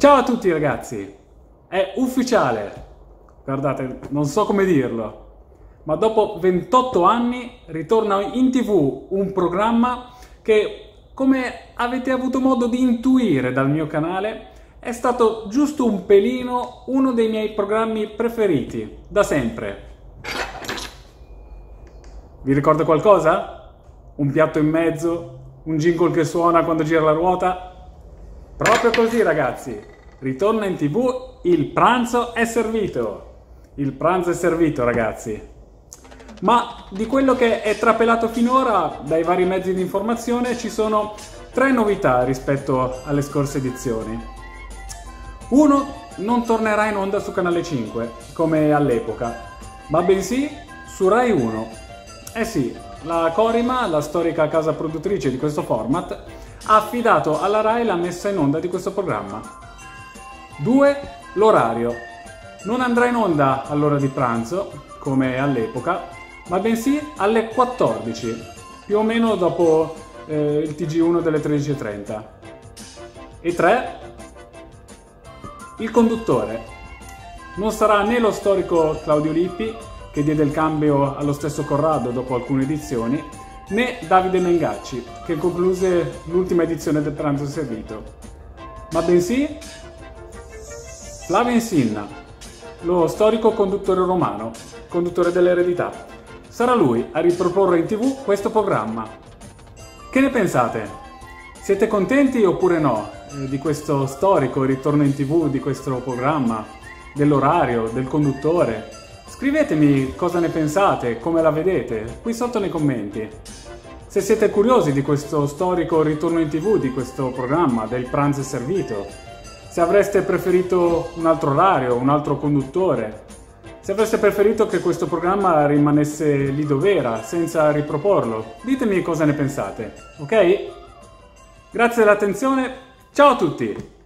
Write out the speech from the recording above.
Ciao a tutti ragazzi, è ufficiale, guardate, non so come dirlo, ma dopo 28 anni ritorna in tv un programma che, come avete avuto modo di intuire dal mio canale, è stato giusto un pelino uno dei miei programmi preferiti, da sempre. Vi ricordo qualcosa? Un piatto in mezzo? Un jingle che suona quando gira la ruota? Proprio così ragazzi, ritorna in tv Il pranzo è servito. Il pranzo è servito ragazzi. Ma di quello che è trapelato finora dai vari mezzi di informazione ci sono tre novità rispetto alle scorse edizioni. Uno, non tornerà in onda su Canale 5, come all'epoca, ma bensì su Rai 1. Eh sì, la Corima, la storica casa produttrice di questo format, affidato alla RAI la messa in onda di questo programma. 2. L'orario. Non andrà in onda all'ora di pranzo, come all'epoca, ma bensì alle 14, più o meno dopo eh, il TG1 delle 13.30. E 3. Il conduttore. Non sarà né lo storico Claudio Lippi, che diede il cambio allo stesso Corrado dopo alcune edizioni, né Davide Mengacci, che concluse l'ultima edizione del pranzo servito, ma bensì Flavio Insinna, lo storico conduttore romano, conduttore dell'eredità. Sarà lui a riproporre in tv questo programma. Che ne pensate? Siete contenti oppure no eh, di questo storico ritorno in tv di questo programma, dell'orario, del conduttore? Scrivetemi cosa ne pensate, come la vedete, qui sotto nei commenti. Se siete curiosi di questo storico ritorno in tv di questo programma, del pranzo servito, se avreste preferito un altro orario, un altro conduttore, se avreste preferito che questo programma rimanesse lì dove era, senza riproporlo, ditemi cosa ne pensate, ok? Grazie dell'attenzione, ciao a tutti!